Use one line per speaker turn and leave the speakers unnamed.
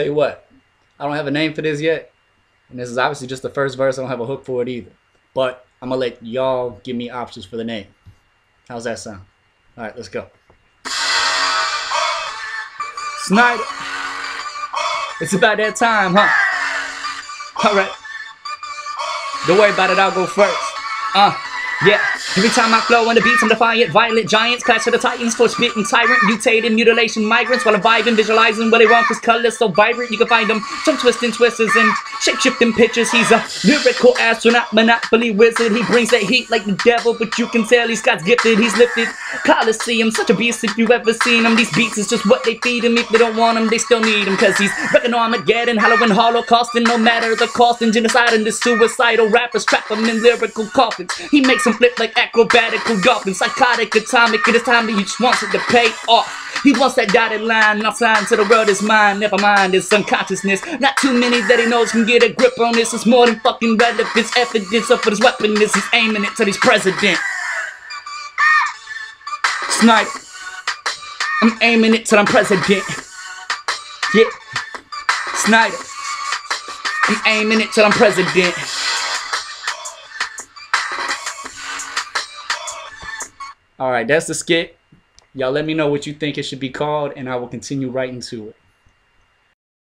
Tell you what, I don't have a name for this yet. And this is obviously just the first verse. I don't have a hook for it either. But I'm going to let y'all give me options for the name. How's that sound? All right, let's go. Snyda. It's about that time, huh? All right. Don't worry about it, I'll go first. Uh, yeah. Every time I flow on the beats, I'm defiant, violent giants, clash of the titans, for spitting tyrant, mutated mutilation migrants, while I'm vibing, visualizing what they want, cause colors so vibrant, you can find them, some twisting twisters and shape-shifting pictures. He's a lyrical astronaut, monopoly wizard, he brings that heat like the devil, but you can tell he's got gifted, he's lifted. Coliseum, such a beast if you ever seen him. These beats is just what they feed him. If they don't want him, they still need him. Cause he's wrecking Armageddon, Halloween, Holocaust, and no matter the cost and genocide and the suicidal rappers trap him in lyrical coffins. He makes them flip like acrobatical dolphins, psychotic, atomic. It is time that he just wants it to pay off. He wants that dotted line, not sign to the world is mine. Never mind, it's unconsciousness. Not too many that he knows can get a grip on this. It's more than fucking relevance. Evidence of what his weapon is. He's aiming it till he's president. Sniper. I'm aiming it till I'm president. Yeah. Snyda. I'm aiming it till I'm president. All right, that's the skit. Y'all let me know what you think it should be called, and I will continue writing to it.